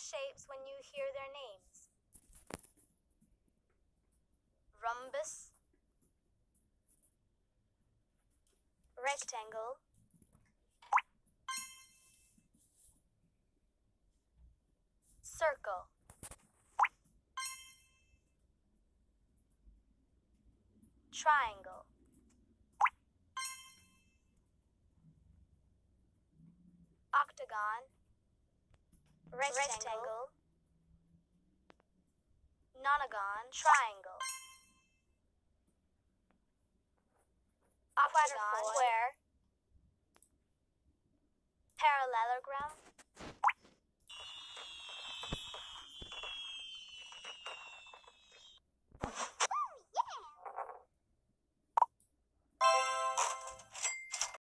Shapes when you hear their names. Rhombus. Rectangle. Circle. Triangle. Octagon. Rectangle. Nonagon. Triangle. Octagon. Square. Parallelogram.